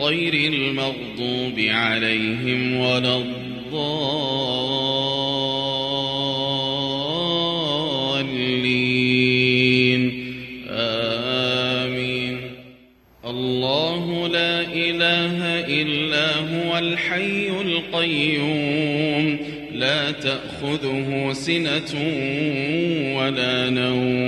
غير المغضوب عليهم ولا الضالين. آمين. الله لا إله إلا هو الحي القيوم. لا تأخذه سنة ولا نوم.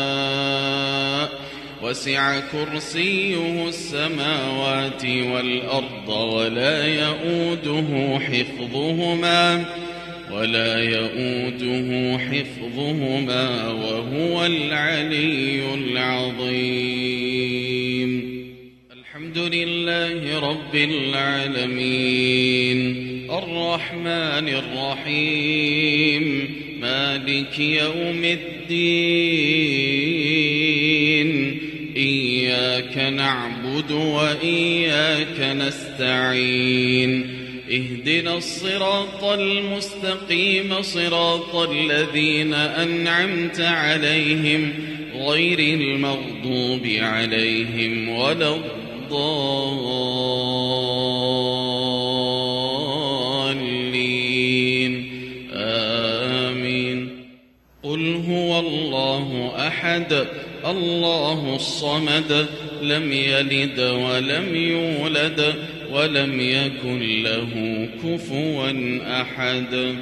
وسع كرسيه السماوات والأرض ولا يؤوده حفظهما ولا يؤوده حفظهما وهو العلي العظيم. الحمد لله رب العالمين. الرحمن الرحيم. مالك يوم الدين. إياك نعبد وإياك نستعين. اهدنا الصراط المستقيم صراط الذين أنعمت عليهم غير المغضوب عليهم ولا الضالين. آمين. قل هو الله أحد. الله الصمد لم يلد ولم يولد ولم يكن له كفوا أحد.